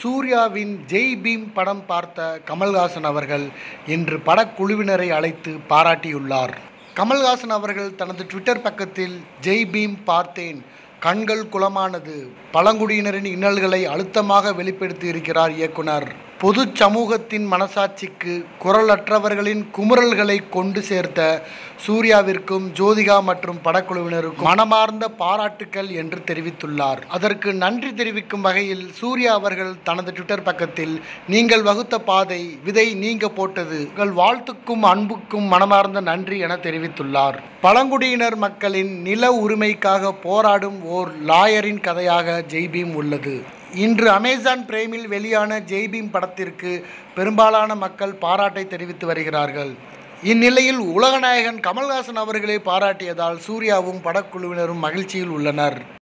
சூர்யாவின் ஜெய் பீம் படம் பார்த்த கமல்ஹாசன் அவர்கள் இன்று படக்குழுவினரை அழைத்து பாராட்டியுள்ளார். கமல்ஹாசன் அவர்கள் தனது ட்விட்டர் பக்கத்தில் ஜெய் பீம் பார்த்தேன். கண்கள் குளமானது. பழங்குடியினரின் இன்னல்களை அழுத்தமாக வெளிப்படுத்தி இருக்கிறார் இயக்குனர். பொது சமூகத்தின் மனசாட்சிக்கு குரலற்றவர்களின் குமுறல்களை கொண்டு சேர்த்த சூர்யாவிற்கும் ஜோதிகா மற்றும் படக்குழுவினருக்கும் மனமார்ந்த பாராட்டுக்கள் என்று தெரிவித்துள்ளார். அதற்கு நன்றி தெரிவிக்கும் வகையில் சூர்யா அவர்கள் தனது ட்விட்டர் பக்கத்தில் நீங்கள் வகுத்த பாதை விதை நீங்க போட்டது உங்கள் வாழ்த்துக்கும் அன்புக்கும் மனமார்ந்த நன்றி என தெரிவித்துள்ளார். பழங்குடியினர் மக்களின் நில உரிமைக்காக போராடும் ஓர் லாயரின் கதையாக ஜெய்பீம் உள்ளது. இன்று அமேசான் பிரேமில் வெளியான ஜெய்பீம் படத்திற்கு பெரும்பாலான மக்கள் பாராட்டை தெரிவித்து வருகிறார்கள். இந்நிலையில் உலகநாயகன் கமல்ஹாசன் அவர்களை பாராட்டியதால் சூர்யாவும் படக்குழுவினரும் மகிழ்ச்சியில் உள்ளனர்.